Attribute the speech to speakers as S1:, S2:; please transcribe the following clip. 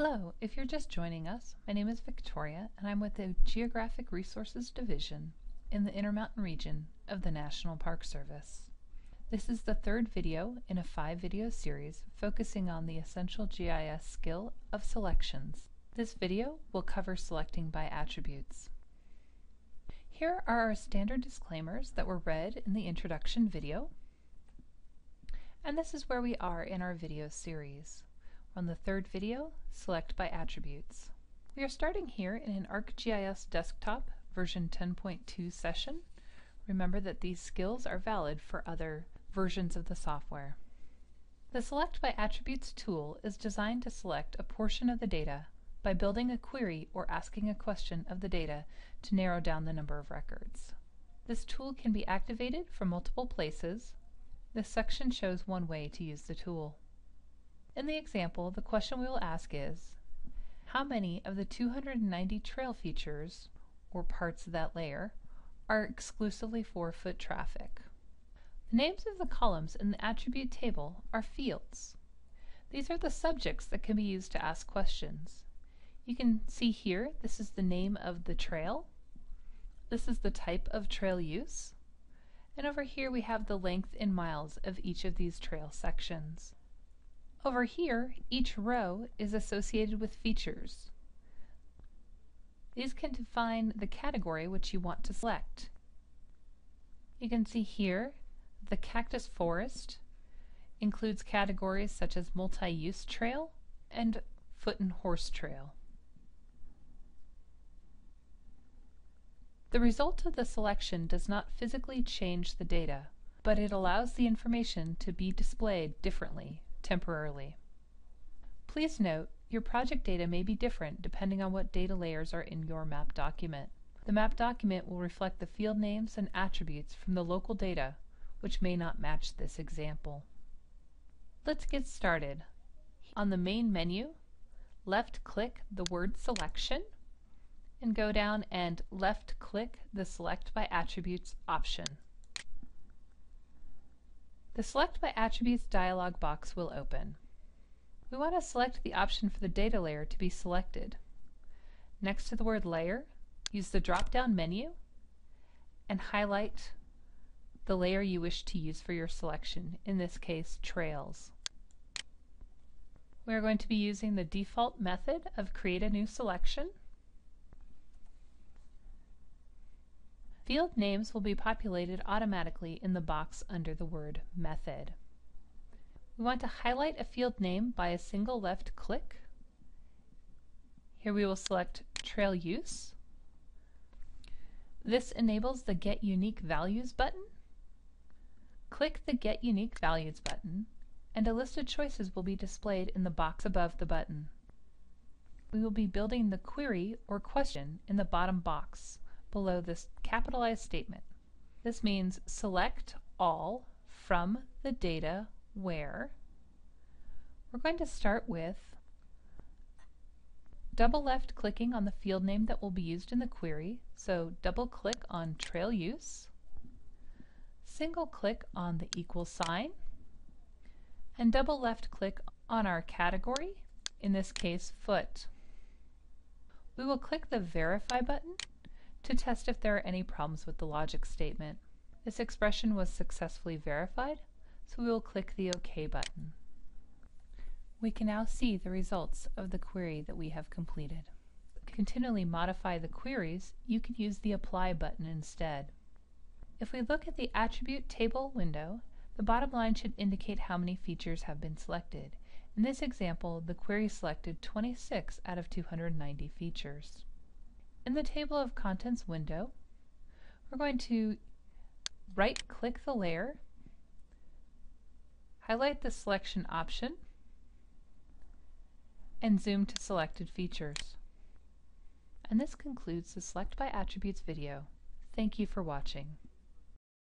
S1: Hello, if you're just joining us, my name is Victoria and I'm with the Geographic Resources Division in the Intermountain region of the National Park Service. This is the third video in a five video series focusing on the essential GIS skill of selections. This video will cover selecting by attributes. Here are our standard disclaimers that were read in the introduction video. And this is where we are in our video series. On the third video, select by attributes. We are starting here in an ArcGIS desktop version 10.2 session. Remember that these skills are valid for other versions of the software. The Select by Attributes tool is designed to select a portion of the data by building a query or asking a question of the data to narrow down the number of records. This tool can be activated from multiple places. This section shows one way to use the tool. In the example, the question we will ask is, how many of the 290 trail features, or parts of that layer, are exclusively for foot traffic? The names of the columns in the attribute table are fields. These are the subjects that can be used to ask questions. You can see here, this is the name of the trail. This is the type of trail use. And over here we have the length in miles of each of these trail sections. Over here, each row is associated with features. These can define the category which you want to select. You can see here the cactus forest includes categories such as multi-use trail and foot and horse trail. The result of the selection does not physically change the data, but it allows the information to be displayed differently temporarily. Please note, your project data may be different depending on what data layers are in your map document. The map document will reflect the field names and attributes from the local data, which may not match this example. Let's get started. On the main menu, left-click the word Selection, and go down and left-click the Select by Attributes option. The Select by Attributes dialog box will open. We want to select the option for the data layer to be selected. Next to the word Layer, use the drop-down menu and highlight the layer you wish to use for your selection, in this case, Trails. We are going to be using the default method of Create a New Selection. Field names will be populated automatically in the box under the word Method. We want to highlight a field name by a single left click. Here we will select Trail Use. This enables the Get Unique Values button. Click the Get Unique Values button and a list of choices will be displayed in the box above the button. We will be building the query or question in the bottom box below this capitalized statement. This means select all from the data where we're going to start with double left clicking on the field name that will be used in the query. So double click on trail use, single click on the equal sign, and double left click on our category, in this case foot. We will click the verify button to test if there are any problems with the logic statement. This expression was successfully verified, so we will click the OK button. We can now see the results of the query that we have completed. To continually modify the queries, you can use the Apply button instead. If we look at the Attribute Table window, the bottom line should indicate how many features have been selected. In this example, the query selected 26 out of 290 features. In the Table of Contents window, we're going to right-click the layer, highlight the selection option, and zoom to selected features. And this concludes the Select by Attributes video. Thank you for watching.